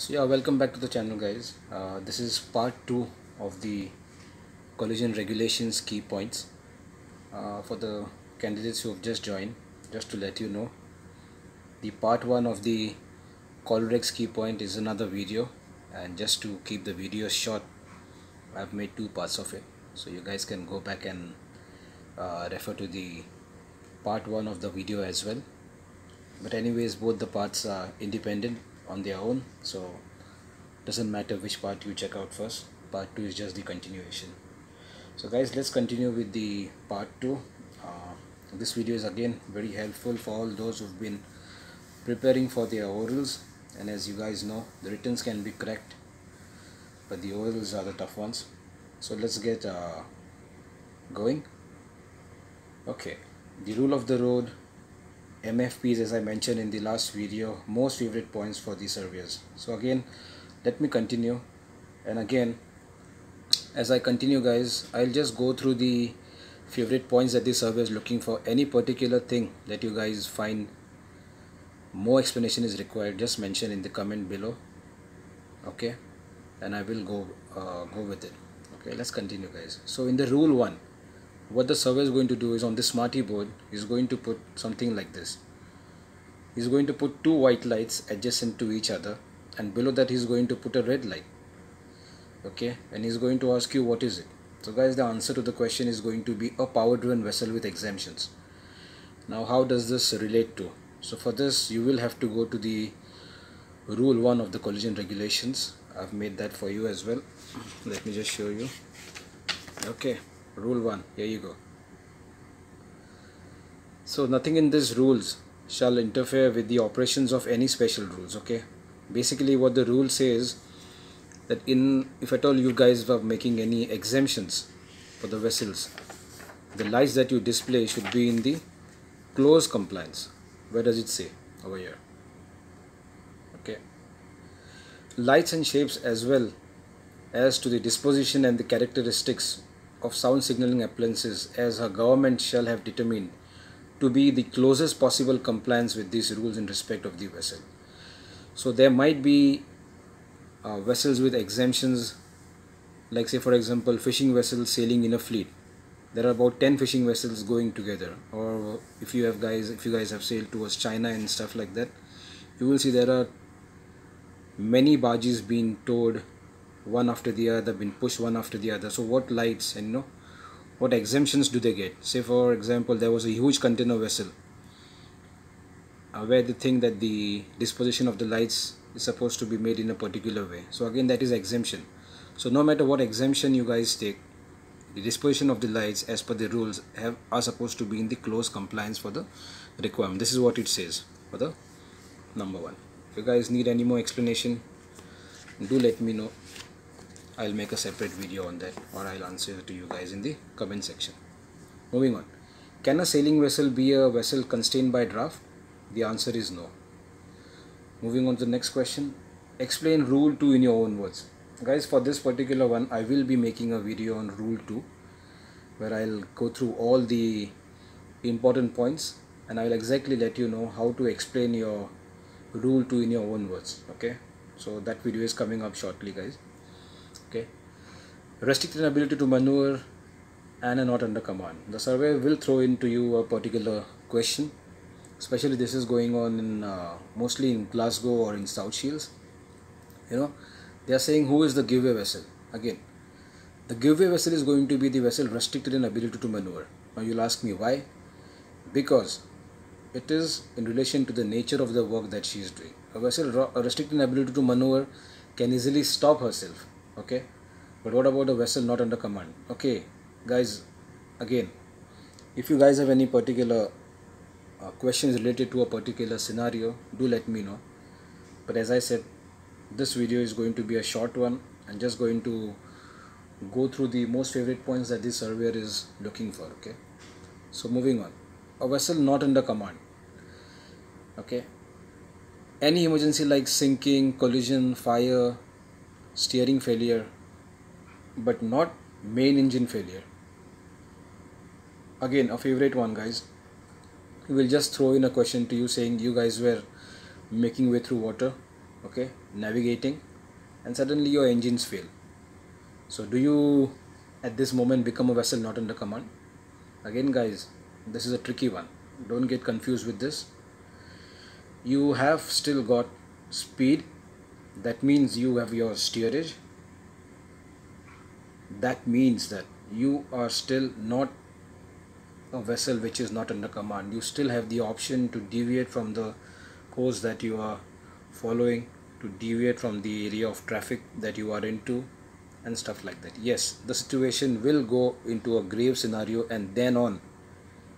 So yeah, welcome back to the channel guys. Uh, this is part 2 of the collision regulations key points uh, for the candidates who have just joined. Just to let you know, the part 1 of the COLREGS key point is another video and just to keep the video short I've made two parts of it so you guys can go back and uh, refer to the part 1 of the video as well but anyways both the parts are independent on their own so doesn't matter which part you check out first part 2 is just the continuation. So guys let's continue with the part 2 uh, this video is again very helpful for all those who've been preparing for their orals. And as you guys know the returns can be cracked but the orals are the tough ones. So let's get uh, going. Okay the rule of the road MFPs as I mentioned in the last video most favorite points for the surveyors so again let me continue. And again as I continue guys I'll just go through the favorite points that the survey is looking for. Any particular thing that you guys find more explanation is required just mention in the comment below. Okay? And I will go uh, go with it. Okay let's continue guys. So in the rule 1 what the survey is going to do is on the smarty board is going to put something like this. He's going to put two white lights adjacent to each other and below that he's going to put a red light okay? And he's going to ask you what is it? So guys the answer to the question is going to be a power driven vessel with exemptions. Now how does this relate to? So for this you will have to go to the rule 1 of the collision regulations. I've made that for you as well. Let me just show you. Okay rule 1 here you go. So nothing in these rules shall interfere with the operations of any special rules okay? Basically what the rule says that in if at all you guys are making any exemptions for the vessels the lights that you display should be in the close compliance. Where does it say? Over here. Okay. Lights and shapes as well as to the disposition and the characteristics of sound signaling appliances as a government shall have determined to be the closest possible compliance with these rules in respect of the vessel. So there might be uh, vessels with exemptions like say for example fishing vessels sailing in a fleet. There are about 10 fishing vessels going together or if you have guys if you guys have sailed towards China and stuff like that you will see there are many barges being towed one after the other been pushed one after the other. So what lights and you know what exemptions do they get? Say for example there was a huge container vessel uh, where they think that the disposition of the lights is supposed to be made in a particular way. So again that is exemption. So no matter what exemption you guys take the disposition of the lights as per the rules have are supposed to be in the close compliance for the requirement. This is what it says for the number one. If you guys need any more explanation do let me know I'll make a separate video on that or I'll answer to you guys in the comment section. Moving on. Can a sailing vessel be a vessel constrained by draft? The answer is no. Moving on to the next question. Explain rule 2 in your own words. Guys for this particular one I will be making a video on rule 2 where I'll go through all the important points and I'll exactly let you know how to explain your rule 2 in your own words okay? So that video is coming up shortly guys okay. Restricted ability to maneuver and a not under command. The survey will throw into you a particular question especially this is going on in uh, mostly in Glasgow or in South Shields. You know they are saying who is the give-way vessel? Again the give-way vessel is going to be the vessel restricted in ability to maneuver. Now you'll ask me why? Because it is in relation to the nature of the work that she is doing. A vessel restricted in ability to maneuver can easily stop herself okay? But what about a vessel not under command? Okay guys again if you guys have any particular uh, questions related to a particular scenario do let me know. But as I said this video is going to be a short one and just going to go through the most favorite points that this surveyor is looking for okay? So moving on. A vessel not under command okay? Any emergency like sinking collision fire steering failure but not main engine failure. Again a favorite one guys. We will just throw in a question to you saying you guys were making way through water okay navigating and suddenly your engines fail. So do you at this moment become a vessel not under command? Again guys this is a tricky one. Don't get confused with this. You have still got speed that means you have your steerage. That means that you are still not a vessel which is not under command. You still have the option to deviate from the course that you are following to deviate from the area of traffic that you are into and stuff like that. Yes the situation will go into a grave scenario and then on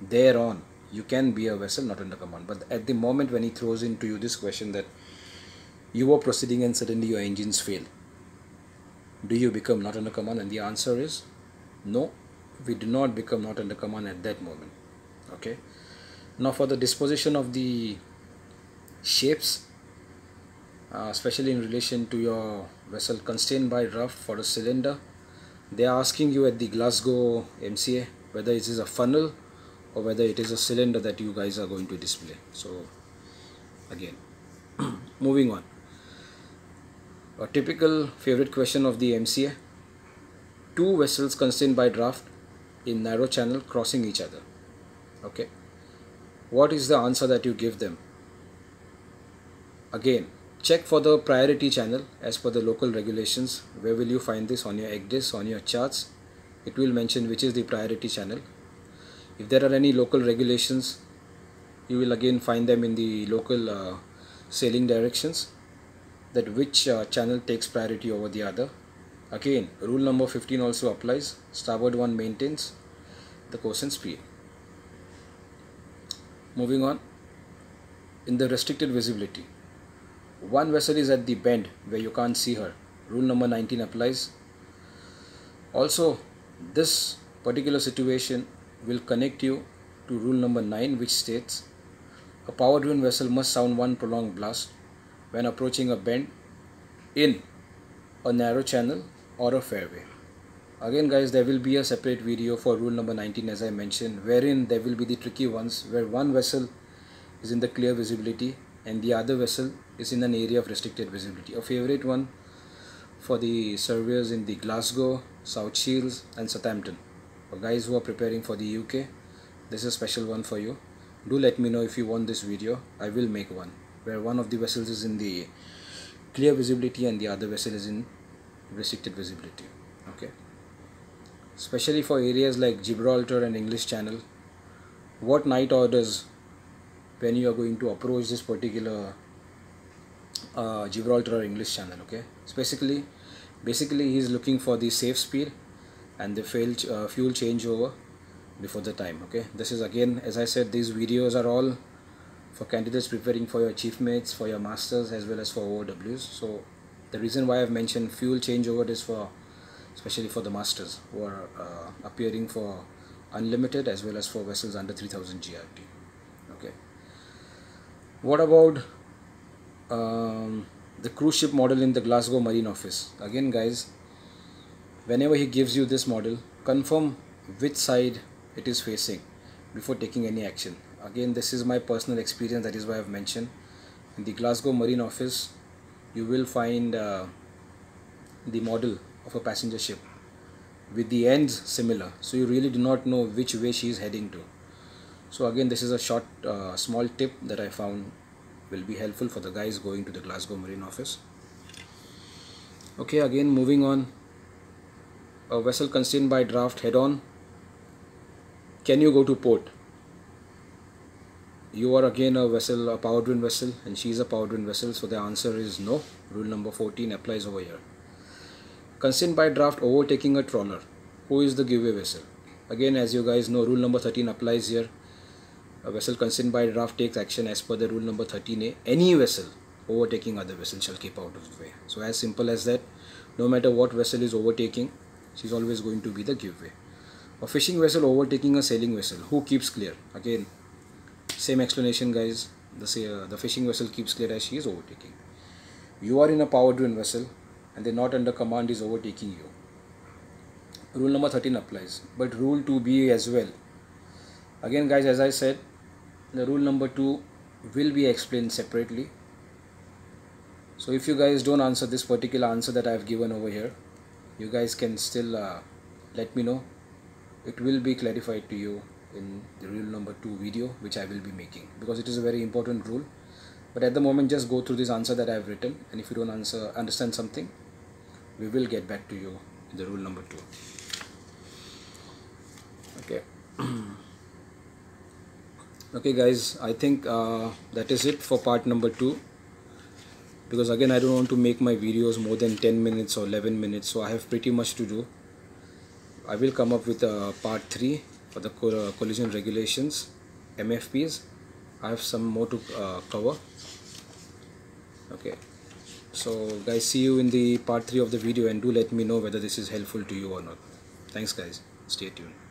there on you can be a vessel not under command. But at the moment when he throws into you this question that you are proceeding and suddenly your engines fail. Do you become not under command? And the answer is no. We do not become not under command at that moment. Okay? Now for the disposition of the shapes uh, especially in relation to your vessel constrained by draft for a cylinder they are asking you at the Glasgow MCA whether it is a funnel or whether it is a cylinder that you guys are going to display. So again moving on a typical favorite question of the MCA two vessels constrained by draft in narrow channel crossing each other. Okay. What is the answer that you give them? Again check for the priority channel as per the local regulations. Where will you find this on your ECDIS on your charts? It will mention which is the priority channel. If there are any local regulations you will again find them in the local uh, sailing directions that which uh, channel takes priority over the other. Again rule number 15 also applies. Starboard one maintains the course and speed. Moving on. In the restricted visibility one vessel is at the bend where you can't see her. Rule number 19 applies. Also this particular situation will connect you to rule number 9 which states a power driven vessel must sound one prolonged blast when approaching a bend in a narrow channel or a fairway again guys there will be a separate video for rule number 19 as I mentioned wherein there will be the tricky ones where one vessel is in the clear visibility and the other vessel is in an area of restricted visibility. A favorite one for the surveyors in the Glasgow, South Shields and Southampton. For guys who are preparing for the UK, this is a special one for you. Do let me know if you want this video. I will make one where one of the vessels is in the clear visibility and the other vessel is in restricted visibility. Okay. Especially for areas like Gibraltar and English Channel, what night orders when you are going to approach this particular uh, Gibraltar or English channel okay basically basically he's looking for the safe speed and the fuel, uh, fuel changeover before the time okay this is again as I said these videos are all for candidates preparing for your chief mates, for your masters as well as for OOWs so the reason why I've mentioned fuel changeover is for especially for the masters who are uh, appearing for unlimited as well as for vessels under 3000 GRT okay. What about um, the cruise ship model in the Glasgow Marine Office? Again guys whenever he gives you this model confirm which side it is facing before taking any action again this is my personal experience that is why I've mentioned. In the Glasgow Marine Office you will find uh, the model of a passenger ship with the ends similar. So you really do not know which way she is heading to. So again this is a short uh, small tip that I found will be helpful for the guys going to the Glasgow Marine office. Okay again moving on. A vessel constrained by draft head on can you go to port you are again a vessel a power driven vessel and she is a power driven vessel so the answer is no rule number 14 applies over here constrained by draft overtaking a trawler who is the give-way vessel again as you guys know rule number 13 applies here a vessel constrained by draft takes action as per the rule number 13a. Any vessel overtaking other vessel shall keep out of the way. So as simple as that, no matter what vessel is overtaking, she's always going to be the give-way. A fishing vessel overtaking a sailing vessel, who keeps clear? Again, same explanation guys. The, uh, the fishing vessel keeps clear as she is overtaking. You are in a power driven vessel and the not under command is overtaking you. Rule number 13 applies, but rule 2b as well. Again guys, as I said, the rule number 2 will be explained separately so if you guys don't answer this particular answer that I've given over here you guys can still uh, let me know it will be clarified to you in the rule number two video which I will be making. Because it is a very important rule. But at the moment just go through this answer that I have written. And if you don't answer understand something we will get back to you in the rule number two. Okay. Okay guys. I think uh, that is it for part number two. Because again I don't want to make my videos more than 10 minutes or 11 minutes. So I have pretty much to do. I will come up with a part 3 for the uh, collision regulations MFPs I have some more to uh, cover. Okay. So guys see you in the part 3 of the video and do let me know whether this is helpful to you or not. Thanks guys. Stay tuned